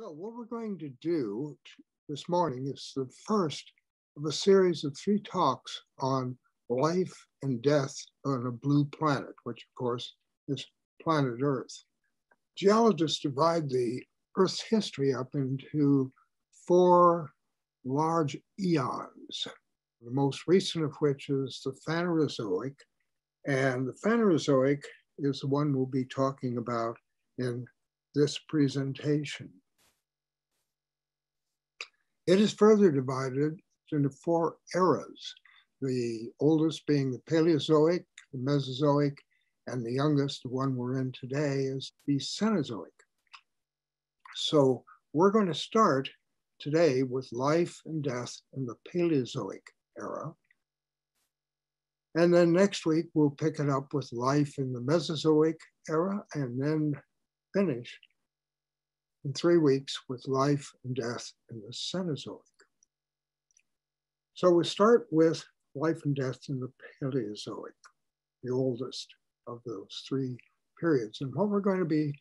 So, what we're going to do this morning is the first of a series of three talks on life and death on a blue planet, which, of course, is planet Earth. Geologists divide the Earth's history up into four large eons, the most recent of which is the Phanerozoic. And the Phanerozoic is the one we'll be talking about in this presentation. It is further divided into four eras, the oldest being the Paleozoic, the Mesozoic, and the youngest, the one we're in today, is the Cenozoic. So we're going to start today with life and death in the Paleozoic era. And then next week, we'll pick it up with life in the Mesozoic era and then finish in three weeks with life and death in the Cenozoic. So we start with life and death in the Paleozoic, the oldest of those three periods. And what we're going to be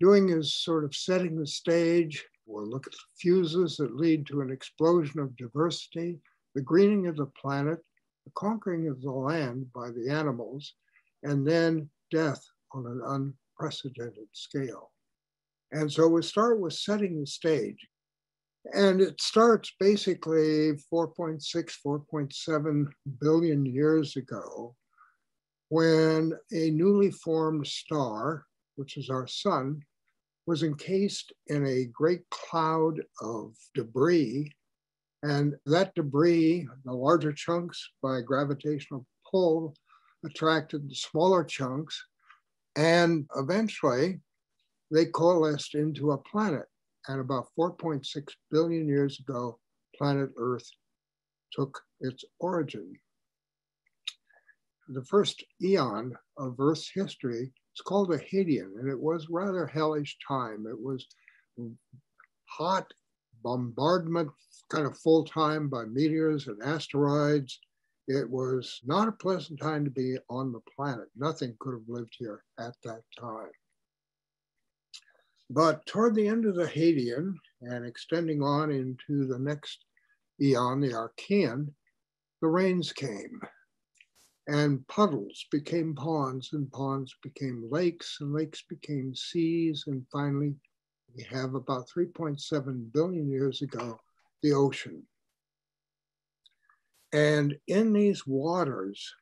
doing is sort of setting the stage. We'll look at the fuses that lead to an explosion of diversity, the greening of the planet, the conquering of the land by the animals, and then death on an unprecedented scale. And so we start with setting the stage. And it starts basically 4.6, 4.7 billion years ago when a newly formed star, which is our sun, was encased in a great cloud of debris. And that debris, the larger chunks by gravitational pull, attracted the smaller chunks. And eventually, they coalesced into a planet. And about 4.6 billion years ago, planet Earth took its origin. The first eon of Earth's history is called a Hadean, and it was rather hellish time. It was hot bombardment, kind of full time by meteors and asteroids. It was not a pleasant time to be on the planet. Nothing could have lived here at that time. But toward the end of the Hadean and extending on into the next eon, the Archean, the rains came and puddles became ponds and ponds became lakes and lakes became seas. And finally, we have about 3.7 billion years ago, the ocean. And in these waters,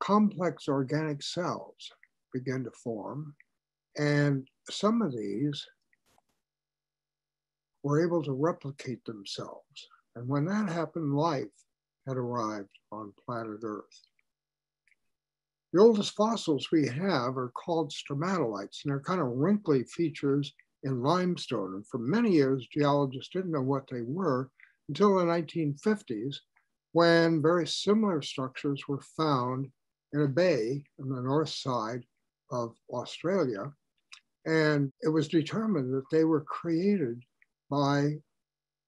complex organic cells begin to form and some of these were able to replicate themselves. And when that happened, life had arrived on planet Earth. The oldest fossils we have are called stromatolites, and they're kind of wrinkly features in limestone. And for many years, geologists didn't know what they were until the 1950s, when very similar structures were found in a bay on the north side of Australia and it was determined that they were created by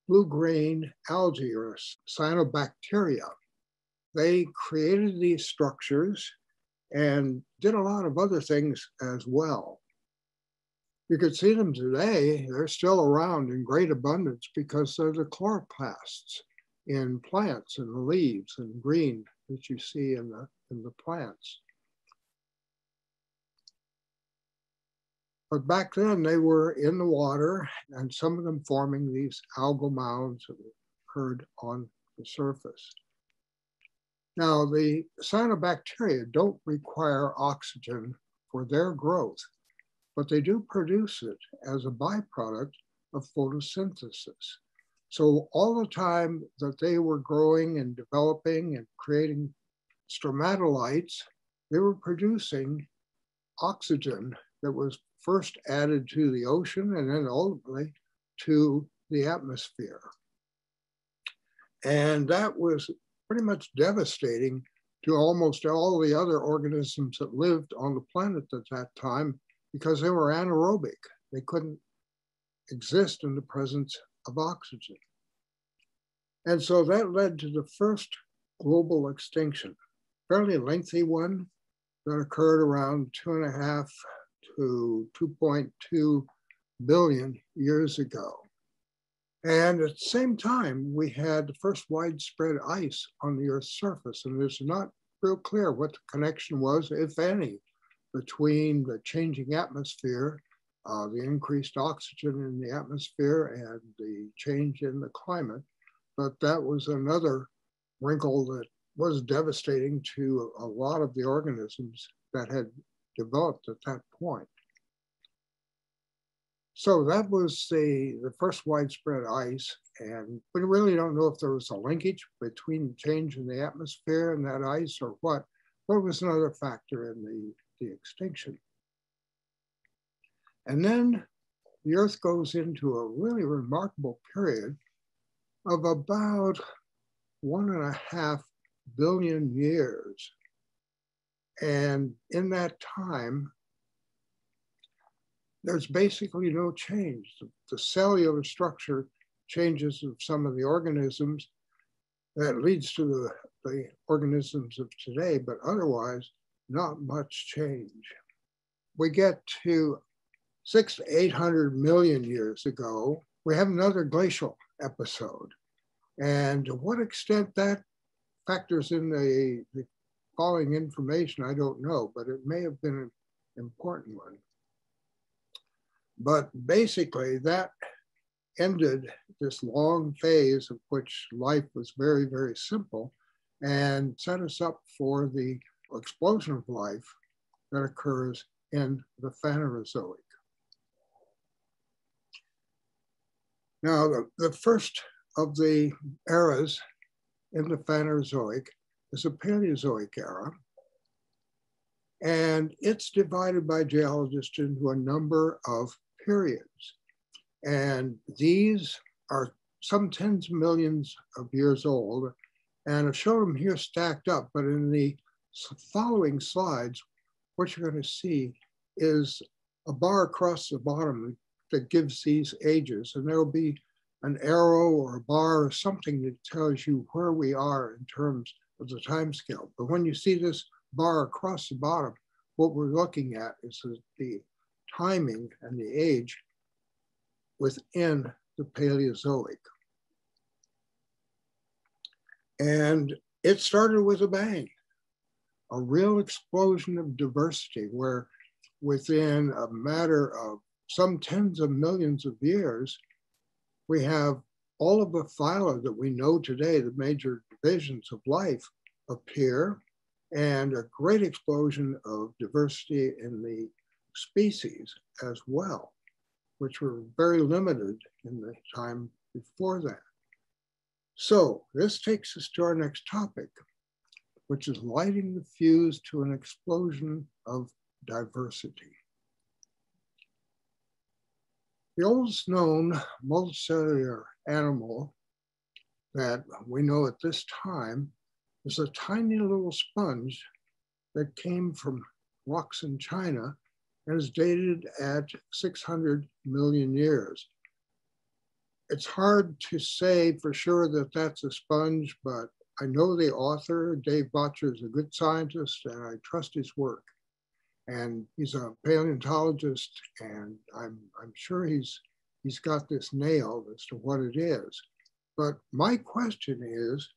blue green algae or cyanobacteria. They created these structures and did a lot of other things as well. You could see them today, they're still around in great abundance because they're the chloroplasts in plants and the leaves and green that you see in the, in the plants. But back then they were in the water and some of them forming these algal mounds that occurred on the surface. Now, the cyanobacteria don't require oxygen for their growth, but they do produce it as a byproduct of photosynthesis. So, all the time that they were growing and developing and creating stromatolites, they were producing oxygen that was first added to the ocean and then ultimately to the atmosphere. And that was pretty much devastating to almost all the other organisms that lived on the planet at that time because they were anaerobic. They couldn't exist in the presence of oxygen. And so that led to the first global extinction, fairly lengthy one that occurred around two and a half to 2.2 billion years ago. And at the same time, we had the first widespread ice on the Earth's surface. And it's not real clear what the connection was, if any, between the changing atmosphere, uh, the increased oxygen in the atmosphere, and the change in the climate. But that was another wrinkle that was devastating to a lot of the organisms that had developed at that point. So that was the, the first widespread ice. And we really don't know if there was a linkage between change in the atmosphere and that ice or what. What was another factor in the, the extinction? And then the Earth goes into a really remarkable period of about one and a half billion years. And in that time, there's basically no change. The, cellular structure changes of some of the organisms that leads to the, the organisms of today, but otherwise, not much change. We get to six to 800 million years ago, we have another glacial episode. And to what extent that factors in the, the following information, I don't know, but it may have been an important one. But basically, that ended this long phase of which life was very, very simple and set us up for the explosion of life that occurs in the Phanerozoic. Now, the, the first of the eras in the Phanerozoic is a Paleozoic era, and it's divided by geologists into a number of periods. And these are some tens of millions of years old. And I've shown them here stacked up, but in the following slides, what you're going to see is a bar across the bottom that gives these ages. And there'll be an arrow or a bar or something that tells you where we are in terms of the time scale. But when you see this bar across the bottom, what we're looking at is the timing and the age within the Paleozoic. And it started with a bang, a real explosion of diversity where within a matter of some tens of millions of years, we have all of the phyla that we know today, the major divisions of life appear, and a great explosion of diversity in the species as well, which were very limited in the time before that. So this takes us to our next topic, which is lighting the fuse to an explosion of diversity. The oldest known multicellular animal that we know at this time is a tiny little sponge that came from rocks in China and is dated at 600 million years. It's hard to say for sure that that's a sponge, but I know the author, Dave Bottjer, is a good scientist and I trust his work. And he's a paleontologist and I'm, I'm sure he's, he's got this nailed as to what it is. But my question is,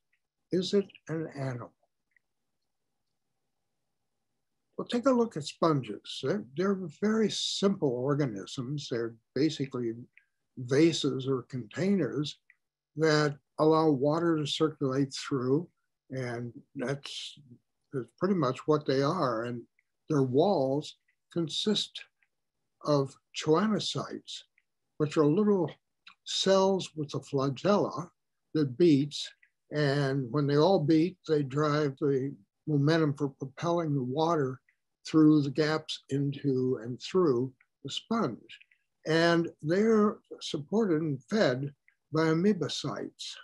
is it an animal? Well, take a look at sponges. They're, they're very simple organisms. They're basically vases or containers that allow water to circulate through. And that's, that's pretty much what they are. And their walls consist of choanocytes, which are little cells with a flagella that beats. And when they all beat, they drive the momentum for propelling the water through the gaps into and through the sponge. And they're supported and fed by amoebocytes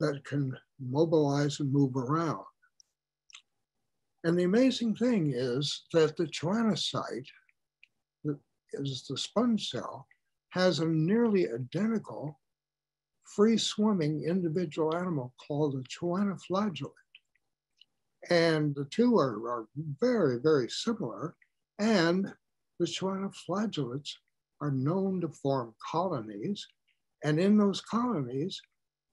that can mobilize and move around. And the amazing thing is that the choanocyte, that is the sponge cell, has a nearly identical free swimming individual animal called a choanoflagellate. And the two are, are very, very similar. And the choanoflagellates are known to form colonies And in those colonies,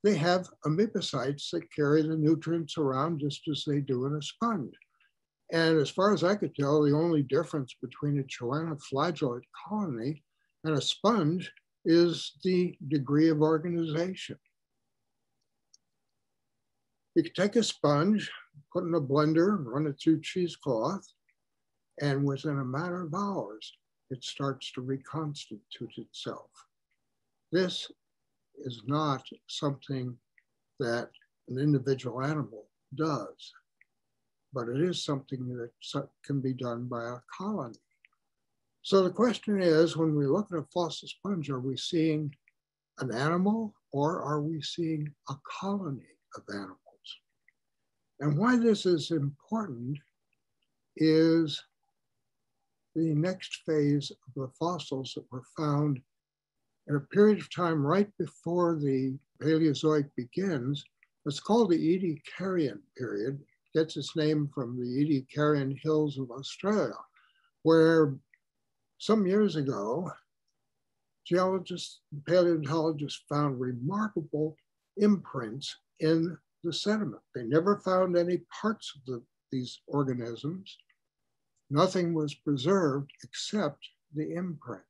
they have amoebocytes that carry the nutrients around just as they do in a sponge. And as far as I could tell, the only difference between a choanoflagellate colony and a sponge is the degree of organization. You can take a sponge, put in a blender, run it through cheesecloth, and within a matter of hours, it starts to reconstitute itself. This is not something that an individual animal does, but it is something that can be done by a colony. So the question is, when we look at a fossil sponge, are we seeing an animal or are we seeing a colony of animals? And why this is important is the next phase of the fossils that were found in a period of time right before the Paleozoic begins. It's called the Ediacaran period. It gets its name from the Ediacaran Hills of Australia, where some years ago, geologists, and paleontologists found remarkable imprints in the sediment. They never found any parts of the, these organisms. Nothing was preserved except the imprint.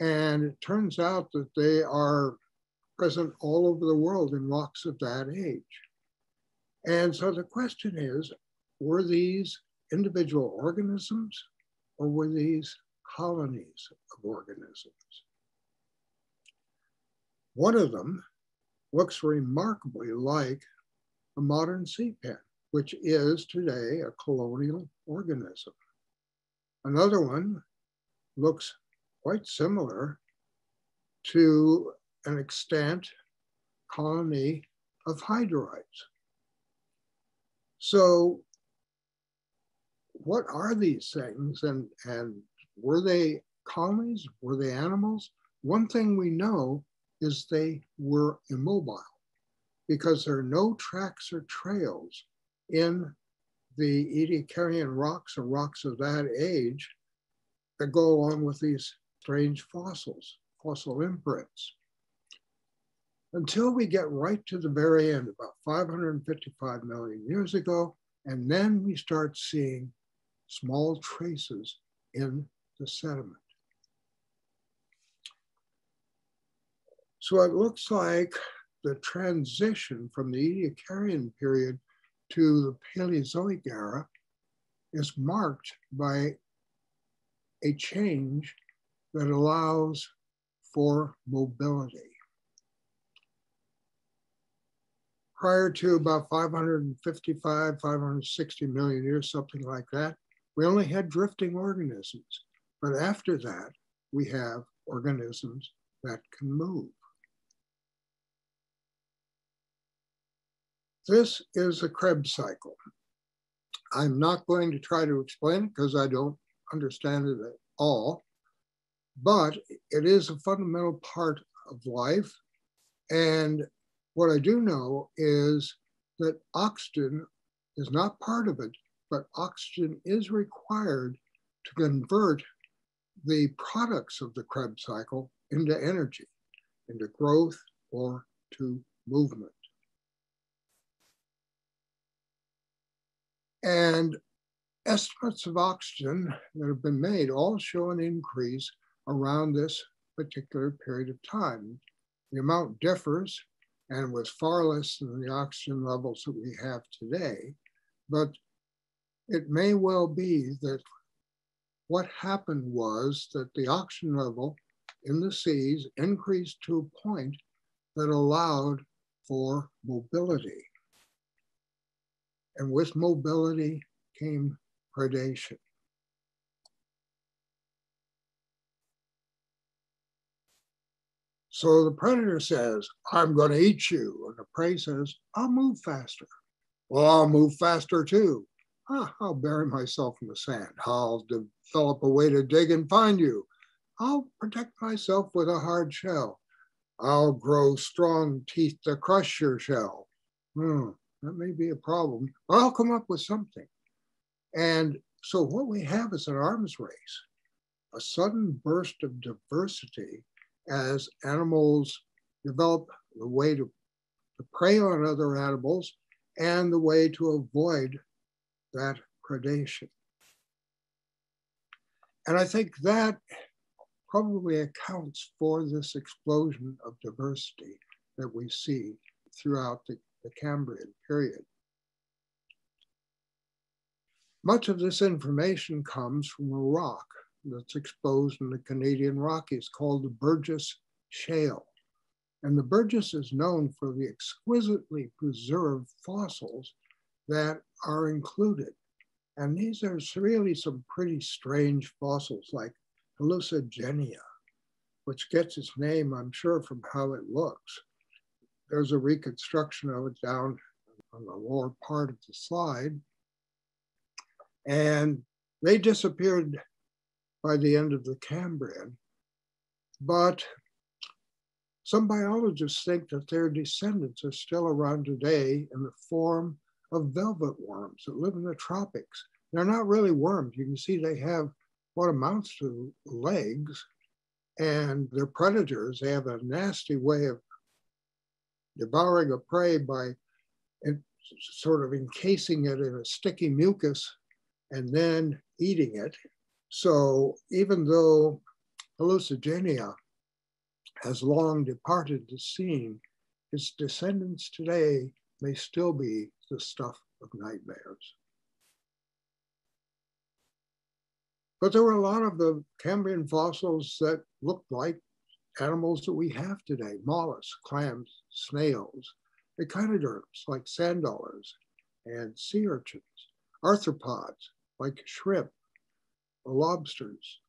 And it turns out that they are present all over the world in rocks of that age. And so the question is, were these individual organisms or were these colonies of organisms? One of them looks remarkably like a modern sea pen, which is today a colonial organism. Another one looks quite similar to an extant colony of hydroids. So what are these things and, and were they colonies? Were they animals? One thing we know is they were immobile because there are no tracks or trails in the Ediacaran rocks or rocks of that age that go along with these strange fossils, fossil imprints. Until we get right to the very end, about 555 million years ago, and then we start seeing small traces in the sediment. So it looks like the transition from the Ediacaran period to the Paleozoic era is marked by a change that allows for mobility. Prior to about 555, 560 million years, something like that, we only had drifting organisms. But after that, we have organisms that can move. This is a Krebs cycle. I'm not going to try to explain it because I don't understand it at all, but it is a fundamental part of life. And what I do know is that oxygen is not part of it, but oxygen is required to convert the products of the Krebs cycle into energy, into growth or to movement. And estimates of oxygen that have been made all show an increase around this particular period of time. The amount differs and was far less than the oxygen levels that we have today, but it may well be that what happened was that the oxygen level in the seas increased to a point that allowed for mobility. And with mobility came predation. So the predator says, I'm going to eat you. And the prey says, I'll move faster. Well, I'll move faster too. I'll bury myself in the sand. I'll develop a way to dig and find you. I'll protect myself with a hard shell. I'll grow strong teeth to crush your shell. Hmm. That may be a problem, but I'll come up with something. And so what we have is an arms race, a sudden burst of diversity as animals develop the way to, to prey on other animals and the way to avoid that predation. And I think that probably accounts for this explosion of diversity that we see throughout the, the Cambrian period. Much of this information comes from a rock that's exposed in the Canadian Rockies called the Burgess Shale. And the Burgess is known for the exquisitely preserved fossils that are included. And these are really some pretty strange fossils like hallucigenia, which gets its name, I'm sure, from how it looks. There's a reconstruction of it down on the lower part of the slide. And they disappeared by the end of the Cambrian. But some biologists think that their descendants are still around today in the form of velvet worms that live in the tropics. They're not really worms. You can see they have what amounts to legs, and they're predators. They have a nasty way of devouring a prey by sort of encasing it in a sticky mucus and then eating it. So even though hallucigenia has long departed the scene, its descendants today may still be the stuff of nightmares. But there were a lot of the Cambrian fossils that looked like animals that we have today, mollusks, clams, snails, echinoderms like sand dollars and sea urchins, arthropods like shrimp, lobsters,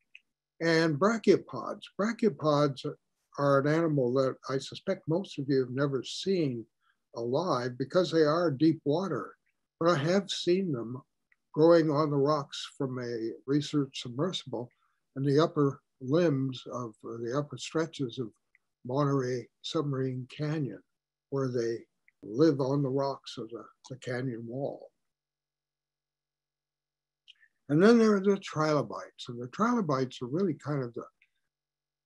and brachiopods. Brachiopods are an animal that I suspect most of you have never seen alive because they are deep water, but I have seen them growing on the rocks from a research submersible and the upper limbs of the upper stretches of Monterey Submarine Canyon, where they live on the rocks of the, the canyon wall. And then there are the trilobites, and the trilobites are really kind of the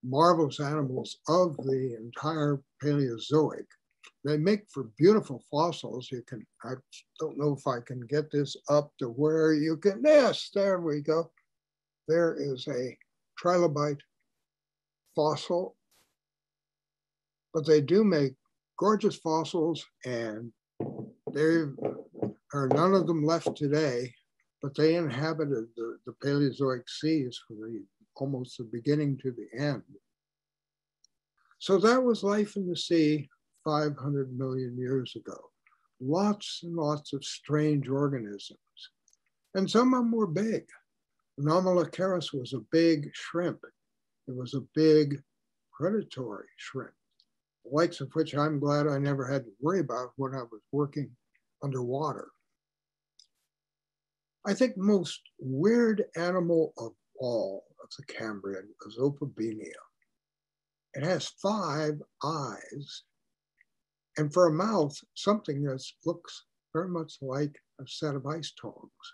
marvelous animals of the entire Paleozoic. They make for beautiful fossils. You can, I don't know if I can get this up to where you can, yes, there we go. There is a trilobite fossil, but they do make gorgeous fossils and there are none of them left today but they inhabited the, the Paleozoic seas from the almost the beginning to the end. So that was life in the sea 500 million years ago. Lots and lots of strange organisms. And some of them were big. Anomalocaris was a big shrimp. It was a big predatory shrimp, the likes of which I'm glad I never had to worry about when I was working underwater. I think most weird animal of all of the Cambrian is Opabinia. It has five eyes, and for a mouth, something that looks very much like a set of ice tongs.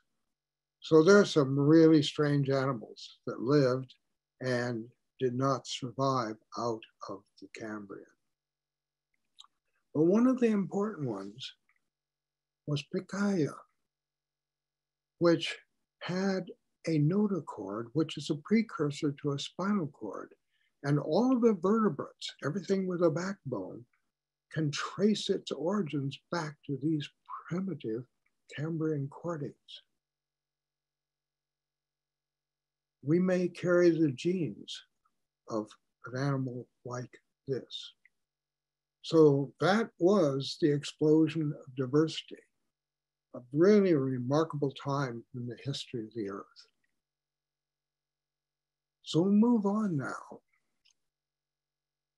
So there are some really strange animals that lived and did not survive out of the Cambrian. But one of the important ones was Pikaia which had a notochord, which is a precursor to a spinal cord. And all of the vertebrates, everything with a backbone, can trace its origins back to these primitive Cambrian chordates. We may carry the genes of an animal like this. So that was the explosion of diversity a really remarkable time in the history of the earth. So move on now.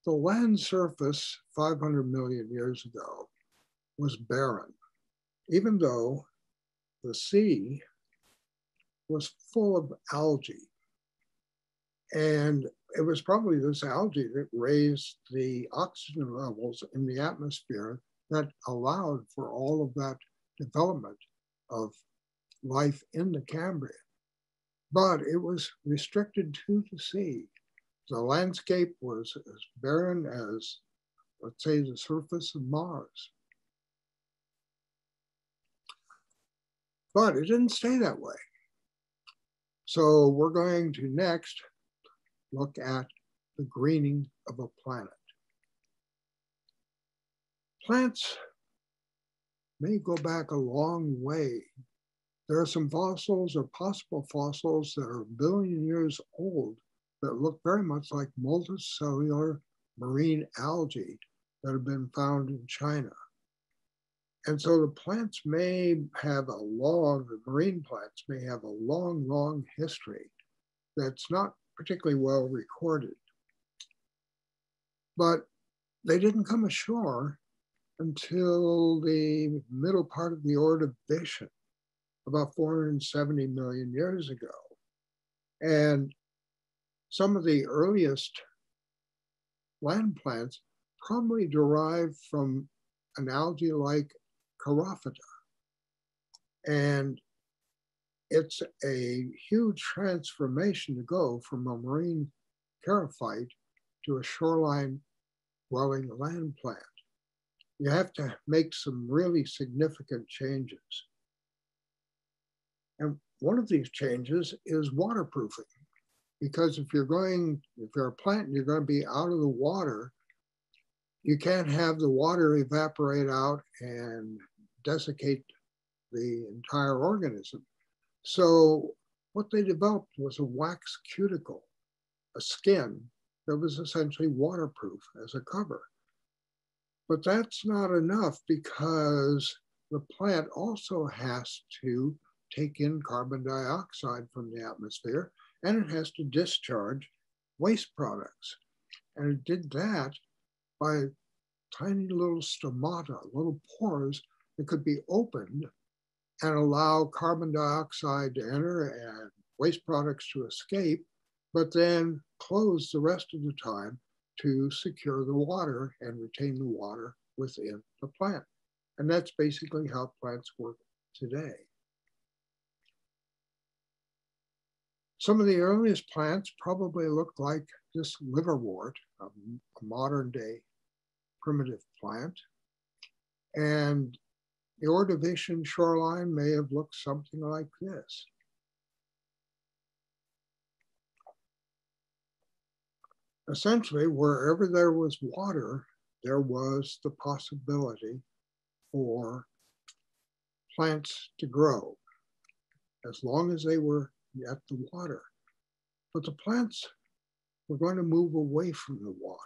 The land surface 500 million years ago was barren, even though the sea was full of algae. And it was probably this algae that raised the oxygen levels in the atmosphere that allowed for all of that development of life in the Cambrian. But it was restricted to the sea. The landscape was as barren as let's say the surface of Mars. But it didn't stay that way. So we're going to next look at the greening of a planet. Plants may go back a long way. There are some fossils or possible fossils that are a billion years old that look very much like multicellular marine algae that have been found in China. And so the plants may have a long, the marine plants may have a long, long history that's not particularly well recorded. But they didn't come ashore until the middle part of the Ordovician, about 470 million years ago. And some of the earliest land plants probably derived from an algae like Charophyta. And it's a huge transformation to go from a marine charophyte to a shoreline dwelling land plant. You have to make some really significant changes. And one of these changes is waterproofing. Because if you're going, if you're a plant and you're going to be out of the water, you can't have the water evaporate out and desiccate the entire organism. So what they developed was a wax cuticle, a skin that was essentially waterproof as a cover. But that's not enough because the plant also has to take in carbon dioxide from the atmosphere and it has to discharge waste products. And it did that by tiny little stomata, little pores that could be opened and allow carbon dioxide to enter and waste products to escape, but then close the rest of the time to secure the water and retain the water within the plant. And that's basically how plants work today. Some of the earliest plants probably look like this liverwort, a, modern day primitive plant. And the Ordovician shoreline may have looked something like this. Essentially, wherever there was water, there was the possibility for plants to grow as long as they were at the water. But the plants were going to move away from the water.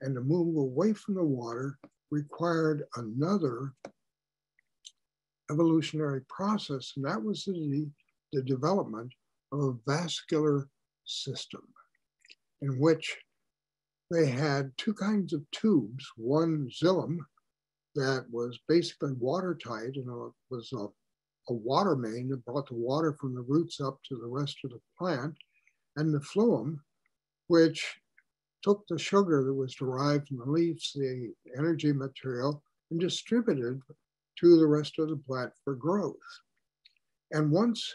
And to move away from the water required another evolutionary process, and that was the, the development of a vascular system in which they had two kinds of tubes, one xylem that was basically watertight and was a, a water main that brought the water from the roots up to the rest of the plant, and the phloem, which took the sugar that was derived from the leaves, the energy material, and distributed to the rest of the plant for growth. And once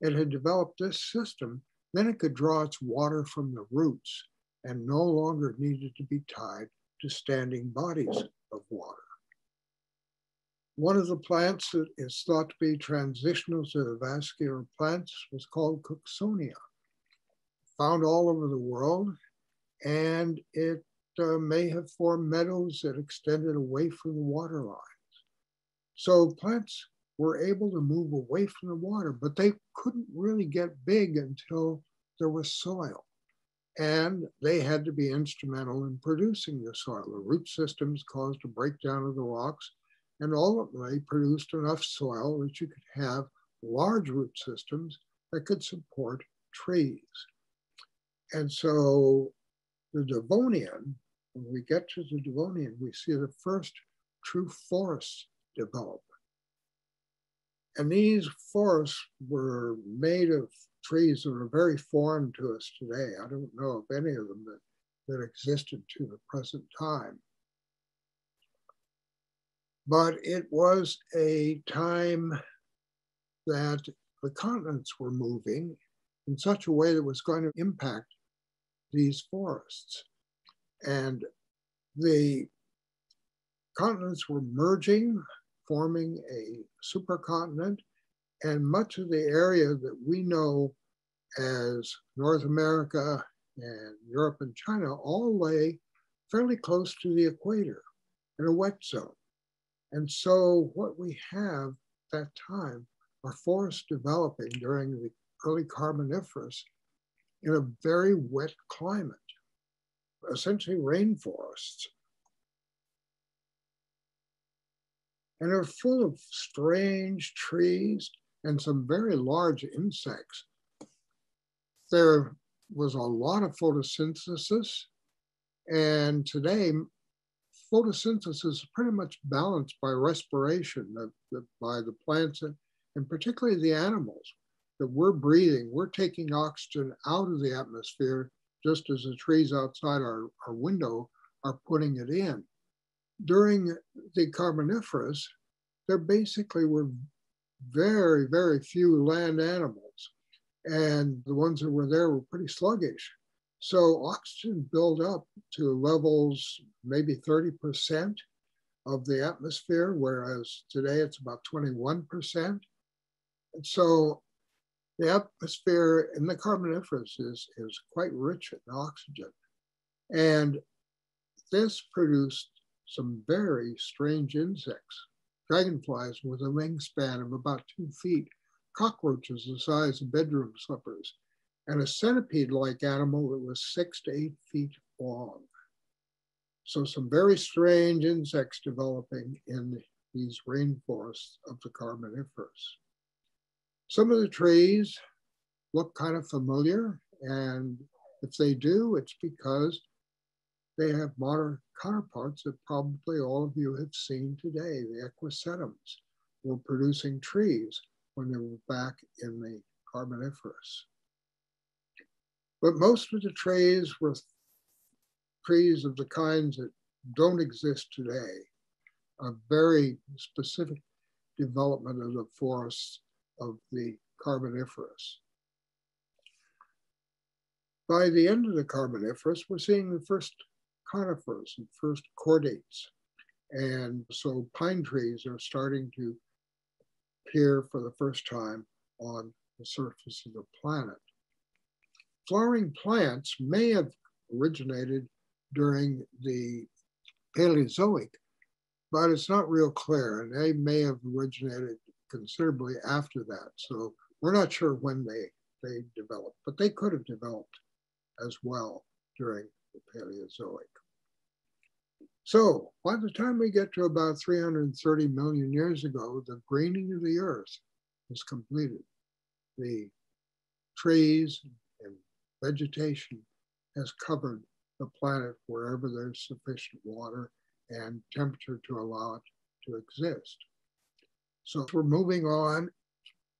it had developed this system, then it could draw its water from the roots and no longer needed to be tied to standing bodies of water. One of the plants that is thought to be transitional to the vascular plants was called Cooksonia, found all over the world, and it uh, may have formed meadows that extended away from the water line. So plants were able to move away from the water, but they couldn't really get big until there was soil. And they had to be instrumental in producing the soil. The root systems caused a breakdown of the rocks and ultimately produced enough soil that you could have large root systems that could support trees. And so the Devonian, when we get to the Devonian, we see the first true forests develop. And these forests were made of trees that are very foreign to us today. I don't know of any of them that, that existed to the present time. But it was a time that the continents were moving in such a way that was going to impact these forests. And the continents were merging, forming a supercontinent, and much of the area that we know as North America and Europe and China all lay fairly close to the equator in a wet zone. And so what we have at that time are forests developing during the early Carboniferous in a very wet climate, essentially rainforests. And they're full of strange trees and some very large insects. There was a lot of photosynthesis. And today, photosynthesis is pretty much balanced by respiration by the plants and, and particularly the animals that we're breathing. We're taking oxygen out of the atmosphere just as the trees outside our, our window are putting it in. During the Carboniferous, there basically were very, very few land animals. And the ones that were there were pretty sluggish. So oxygen built up to levels maybe 30% of the atmosphere, whereas today it's about 21%. And so the atmosphere in the Carboniferous is, is quite rich in oxygen. And this produced some very strange insects. Dragonflies with a wingspan of about two feet, cockroaches the size of bedroom slippers, and a centipede-like animal that was six to eight feet long. So some very strange insects developing in these rainforests of the Carboniferous. Some of the trees look kind of familiar, and if they do, it's because they have modern counterparts that probably all of you have seen today. The equisetums were producing trees when they were back in the Carboniferous. But most of the trees were trees of the kinds that don't exist today, a very specific development of the forests of the Carboniferous. By the end of the Carboniferous, we're seeing the first conifers and first cordaites. And so pine trees are starting to appear for the first time on the surface of the planet. Flowering plants may have originated during the Paleozoic, but it's not real clear, and they may have originated considerably after that. So we're not sure when they, they developed, but they could have developed as well during the Paleozoic. So by the time we get to about 330 million years ago, the greening of the earth is completed. The trees and vegetation has covered the planet wherever there's sufficient water and temperature to allow it to exist. So we're moving on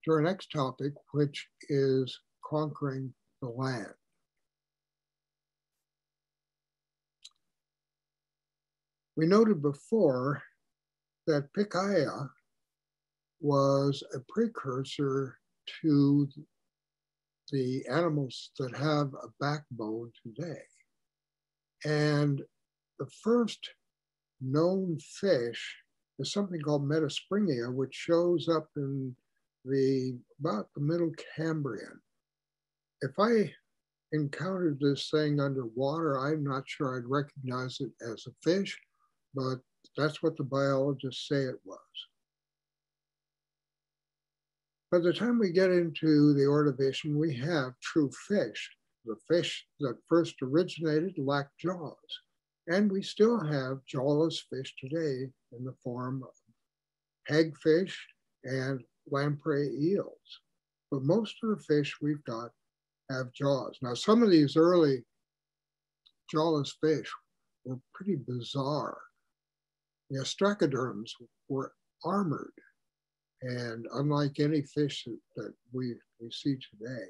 to our next topic, which is conquering the land. We noted before that Pikaia was a precursor to the animals that have a backbone today. And the first known fish is something called Metaspriggina, which shows up in the about the middle Cambrian. If I encountered this thing underwater, I'm not sure I'd recognize it as a fish, but that's what the biologists say it was. By the time we get into the Ordovician, we have true fish. The fish that first originated lacked jaws. And we still have jawless fish today in the form of hagfish and lamprey eels. But most of the fish we've got have jaws. Now, some of these early jawless fish were pretty bizarre. The ostracoderms were armored, and unlike any fish that, that we, we see today.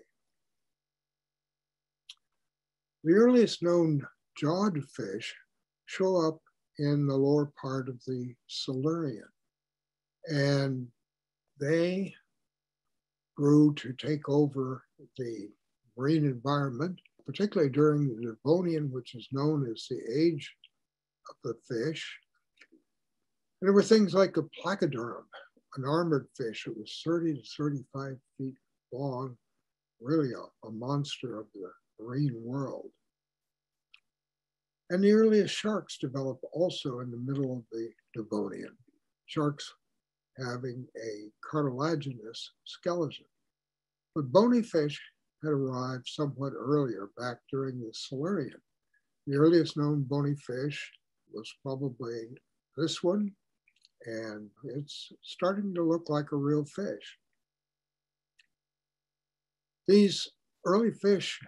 The earliest known jawed fish show up in the lower part of the Silurian. And they grew to take over the marine environment, particularly during the Devonian, which is known as the age of the fish. And there were things like a placoderm, an armored fish. It was 30 to 35 feet long, really a, a monster of the marine world. And the earliest sharks developed also in the middle of the Devonian. Sharks having a cartilaginous skeleton. But bony fish had arrived somewhat earlier, back during the Silurian. The earliest known bony fish was probably this one, and it's starting to look like a real fish. These early fish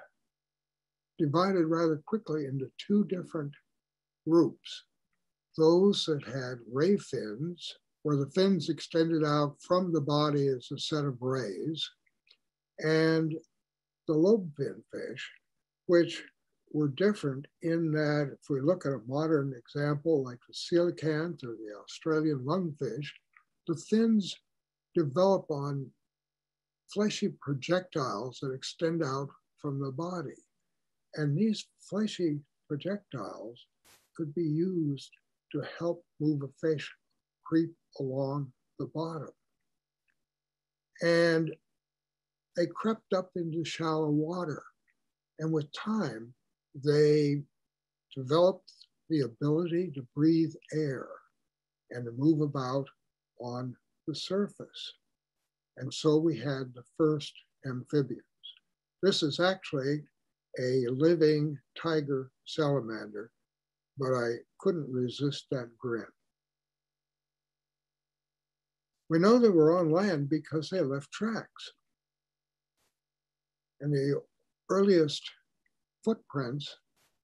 divided rather quickly into two different groups. Those that had ray fins, where the fins extended out from the body as a set of rays, and the lobe fin fish, which were different in that if we look at a modern example like the coelacanth or the Australian lungfish, the fins develop on fleshy projectiles that extend out from the body. And these fleshy projectiles could be used to help move a fish creep along the bottom. And they crept up into shallow water. And with time, they developed the ability to breathe air and to move about on the surface. And so we had the first amphibians. This is actually a living tiger salamander, but I couldn't resist that grin. We know they were on land because they left tracks. And the earliest footprints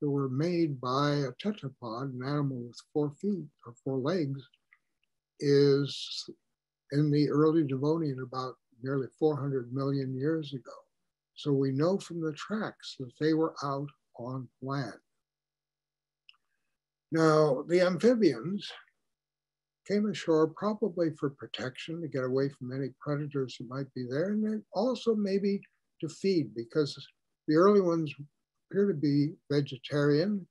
that were made by a tetrapod, an animal with four feet or four legs, is in the early Devonian about nearly 400 million years ago. So we know from the tracks that they were out on land. Now, the amphibians came ashore probably for protection to get away from any predators that might be there, and also maybe to feed because the early ones appear to be vegetarian,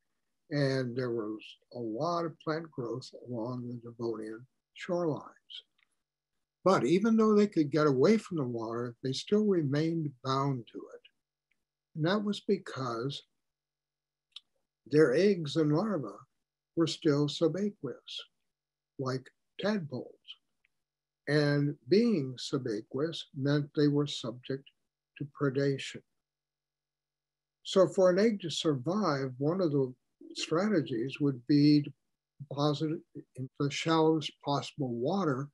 and there was a lot of plant growth along the Devonian shorelines. But even though they could get away from the water, they still remained bound to it. And that was because their eggs and larvae were still subaqueous, like tadpoles. And being subaqueous meant they were subject to predation. So for an egg to survive, one of the strategies would be to deposit it in the shallowest possible water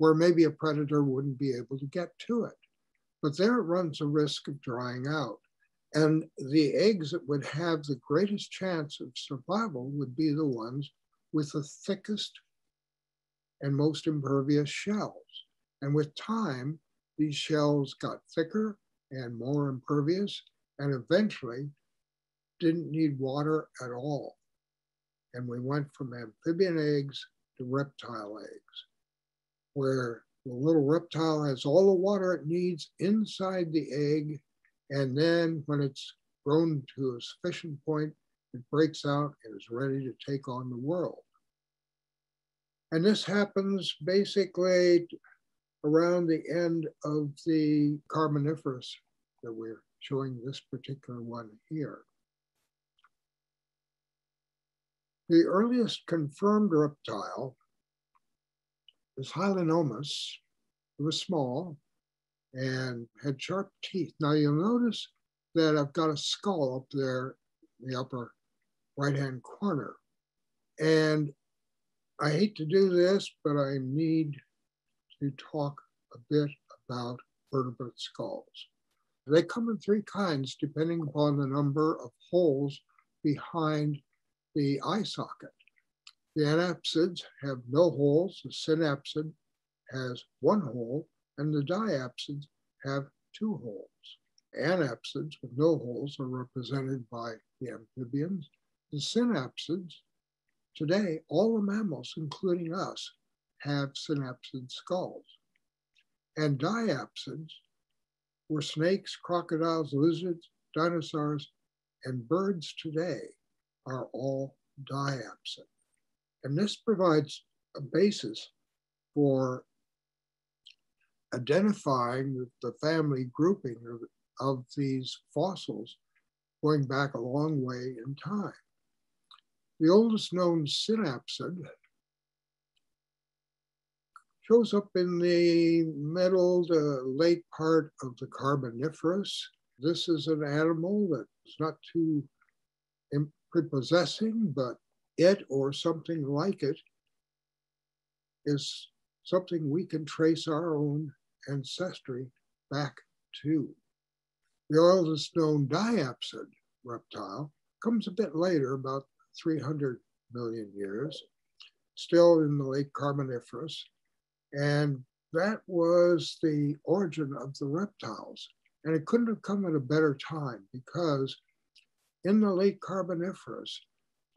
where maybe a predator wouldn't be able to get to it. But there it runs a risk of drying out. And the eggs that would have the greatest chance of survival would be the ones with the thickest and most impervious shells. And with time, these shells got thicker and more impervious, and eventually didn't need water at all. And we went from amphibian eggs to reptile eggs, where the little reptile has all the water it needs inside the egg. And then when it's grown to a sufficient point, it breaks out and is ready to take on the world. And this happens basically around the end of the Carboniferous that we're showing this particular one here. The earliest confirmed reptile is Hylonomus. It was small and had sharp teeth. Now you'll notice that I've got a skull up there in the upper right-hand corner. And I hate to do this, but I need to talk a bit about vertebrate skulls. They come in three kinds depending upon the number of holes behind the eye socket. The anapsids have no holes, the synapsid has one hole, and the diapsids have two holes. Anapsids with no holes are represented by the amphibians. The synapsids, today, all the mammals, including us, have synapsid skulls. And diapsids were snakes, crocodiles, lizards, dinosaurs, and birds today are all diapsid. And this provides a basis for identifying the family grouping of, of these fossils going back a long way in time. The oldest known synapsid shows up in the middle to late part of the Carboniferous. This is an animal that's not too prepossessing, but it or something like it is something we can trace our own ancestry back to. The oldest known diapsid reptile comes a bit later, about 300 million years, still in the late Carboniferous. And that was the origin of the reptiles. And it couldn't have come at a better time because in the late Carboniferous,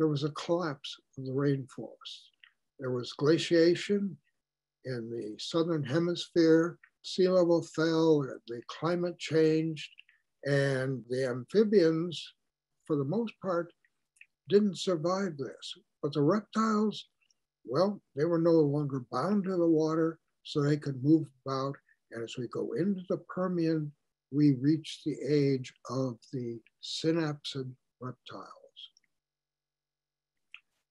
there was a collapse of the rainforest. There was glaciation in the southern hemisphere, sea level fell, the climate changed, and the amphibians, for the most part, didn't survive this. But the reptiles, well, they were no longer bound to the water, so they could move about. And as we go into the Permian, we reach the age of the synapsid reptiles.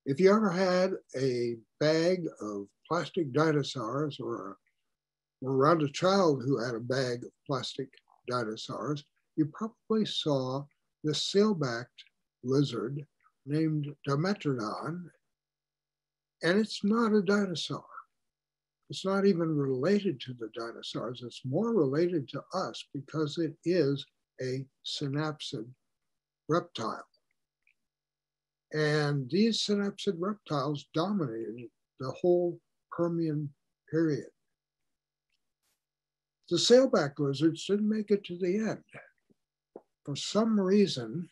If you ever had a bag of plastic dinosaurs or, around a child who had a bag of plastic dinosaurs, you probably saw the sail-backed lizard named Dimetrodon, and it's not a dinosaur. It's not even related to the dinosaurs. It's more related to us because it is a synapsid reptile. And these synapsid reptiles dominated the whole Permian period. The sailback lizards didn't make it to the end. For some reason,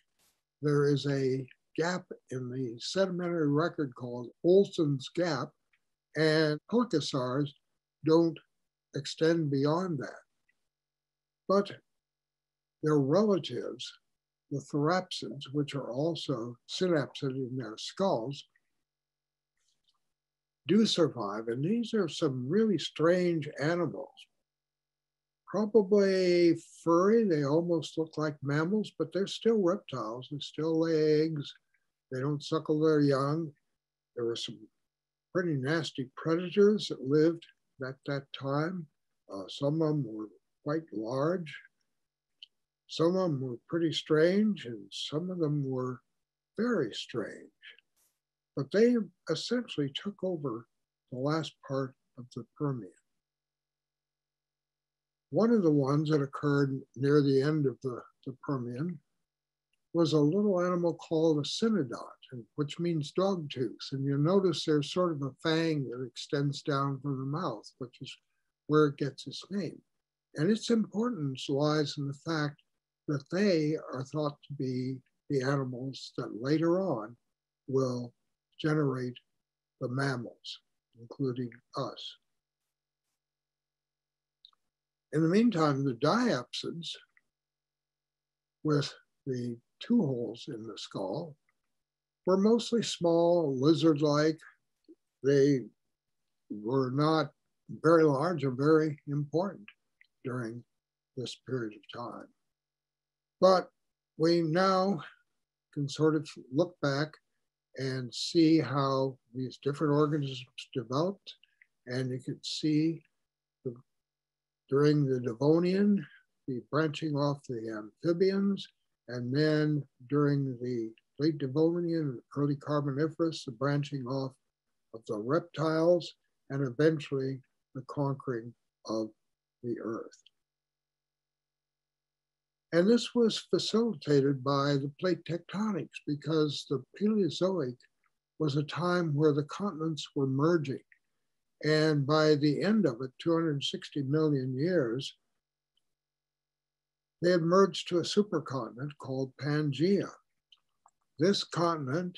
there is a gap in the sedimentary record called Olson's Gap, and pelycosaurs don't extend beyond that. But their relatives, the therapsids, which are also synapsid in their skulls, do survive. And these are some really strange animals. Probably furry, they almost look like mammals, but they're still reptiles. They still lay eggs. They don't suckle their young. There were some pretty nasty predators that lived at that time. Uh, some of them were quite large. Some of them were pretty strange, and some of them were very strange. But they essentially took over the last part of the Permian. One of the ones that occurred near the end of the, the Permian was a little animal called a cynodont, which means dog tooth. And you'll notice there's sort of a fang that extends down from the mouth, which is where it gets its name. And its importance lies in the fact that they are thought to be the animals that later on will generate the mammals, including us. In the meantime, the diapsids, with the two holes in the skull, were mostly small, lizard like. They were not very large or very important during this period of time. But we now can sort of look back and see how these different organisms developed. And you can see the, during the Devonian, the branching off the amphibians, and then during the late Devonian, early Carboniferous, the branching off of the reptiles, and eventually the conquering of the earth. And this was facilitated by the plate tectonics because the Paleozoic was a time where the continents were merging. And by the end of it, 260 million years, they had merged to a supercontinent called Pangaea. This continent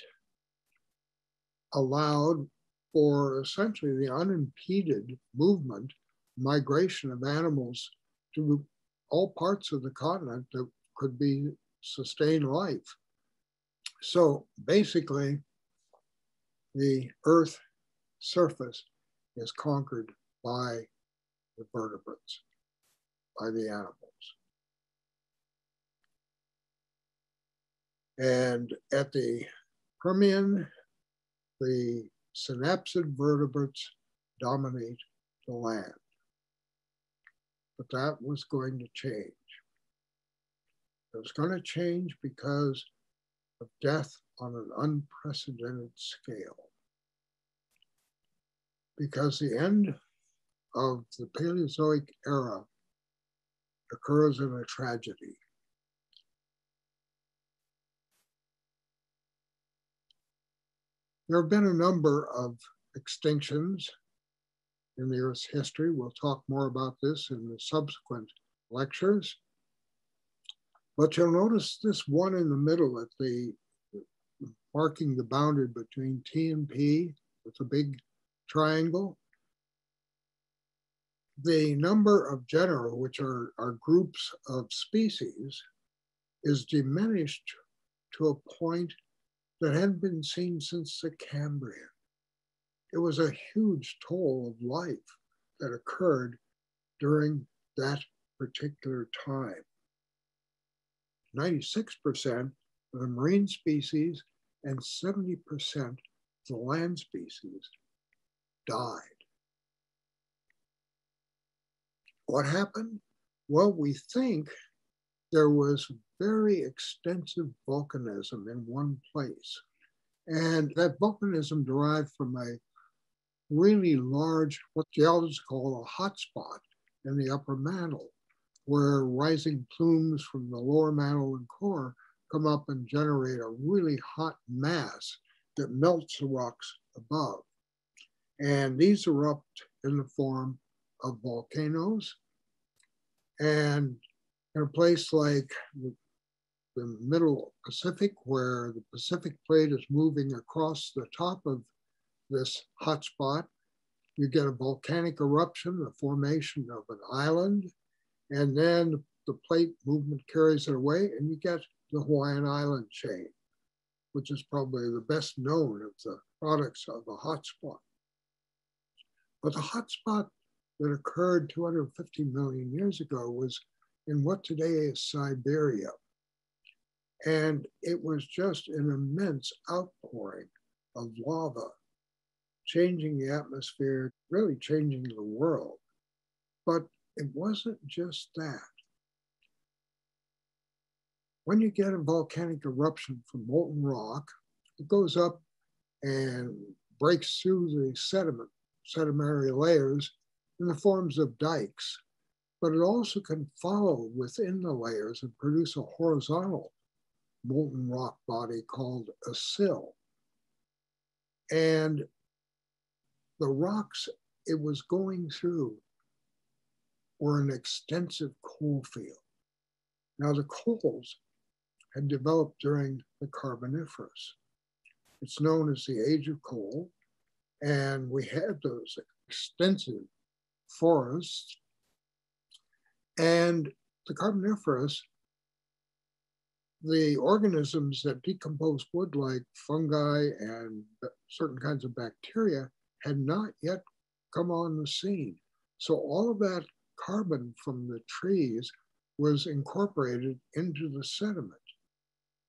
allowed for essentially the unimpeded movement, migration of animals to all parts of the continent that could be sustain life. So basically, the Earth surface is conquered by the vertebrates, by the animals. And at the Permian, the synapsid vertebrates dominate the land. But that was going to change. It was going to change because of death on an unprecedented scale. Because the end of the Paleozoic era occurs in a tragedy. There have been a number of extinctions in the Earth's history. We'll talk more about this in the subsequent lectures. But you'll notice this one in the middle at the marking the boundary between T and P with a big triangle. The number of genera, which are, are groups of species, is diminished to a point that hadn't been seen since the Cambrian. It was a huge toll of life that occurred during that particular time. 96% of the marine species and 70% of the land species died. What happened? Well, we think there was very extensive volcanism in one place. And that volcanism derived from a really large, what geologists call a hotspot in the upper mantle, where rising plumes from the lower mantle and core come up and generate a really hot mass that melts the rocks above. And these erupt in the form of volcanoes. And in a place like the middle Pacific, where the Pacific plate is moving across the top of this hotspot, you get a volcanic eruption, the formation of an island, and then the plate movement carries it away, and you get the Hawaiian Island chain, which is probably the best known of the products of a hotspot. But the hotspot that occurred 250 million years ago was in what today is Siberia. And it was just an immense outpouring of lava, changing the atmosphere, really changing the world. But it wasn't just that. When you get a volcanic eruption from molten rock, it goes up and breaks through the sediment, sedimentary layers in the forms of dikes, but it also can follow within the layers and produce a horizontal molten rock body called a sill. And the rocks it was going through were an extensive coal field. Now, the coals had developed during the Carboniferous. It's known as the Age of Coal, and we had those extensive forests. And the Carboniferous the organisms that decompose wood, like fungi and certain kinds of bacteria, had not yet come on the scene. So all of that carbon from the trees was incorporated into the sediment.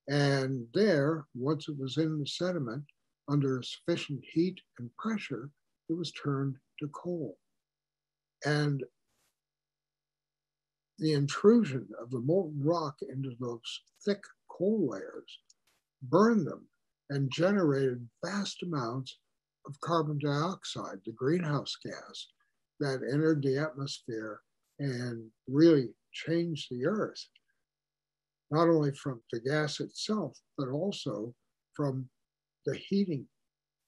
And there, once it was in the sediment, under sufficient heat and pressure, it was turned to coal. And the intrusion of the molten rock into those thick coal layers burned them and generated vast amounts of carbon dioxide, the greenhouse gas that entered the atmosphere and really changed the earth, not only from the gas itself, but also from the heating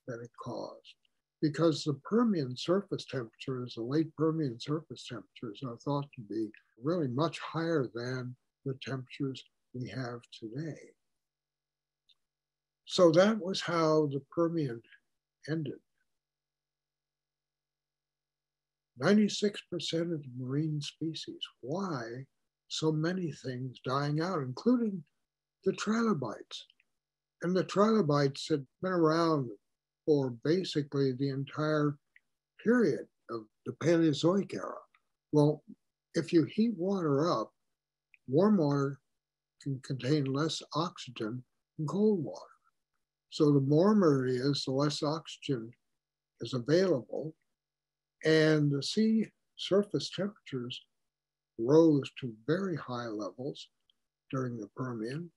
that it caused because the Permian surface temperatures, the late Permian surface temperatures, are thought to be really much higher than the temperatures we have today. So that was how the Permian ended. 96% of the marine species. Why so many things dying out, including the trilobites? And the trilobites had been around for basically the entire period of the Paleozoic era. Well, if you heat water up, warm water can contain less oxygen than cold water. So the warmer it is, the less oxygen is available. And the sea surface temperatures rose to very high levels during the Permian.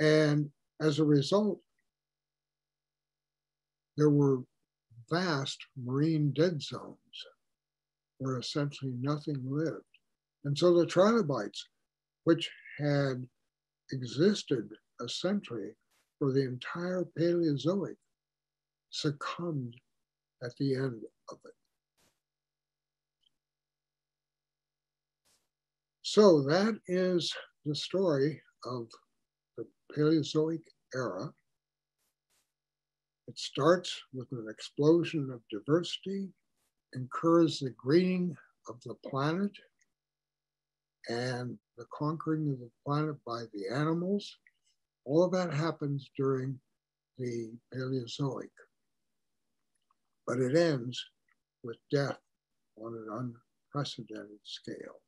And as a result, there were vast marine dead zones where essentially nothing lived. And so the trilobites, which had existed a century the entire Paleozoic, succumbed at the end of it. So that is the story of the Paleozoic era. It starts with an explosion of diversity, incurs the greening of the planet and the conquering of the planet by the animals. All of that happens during the Paleozoic. But it ends with death on an unprecedented scale.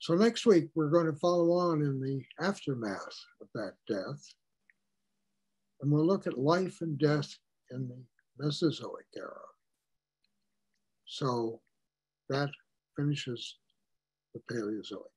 So next week, we're going to follow on in the aftermath of that death. And we'll look at life and death in the Mesozoic era. So that finishes the Paleozoic.